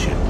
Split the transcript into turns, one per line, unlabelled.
relationship.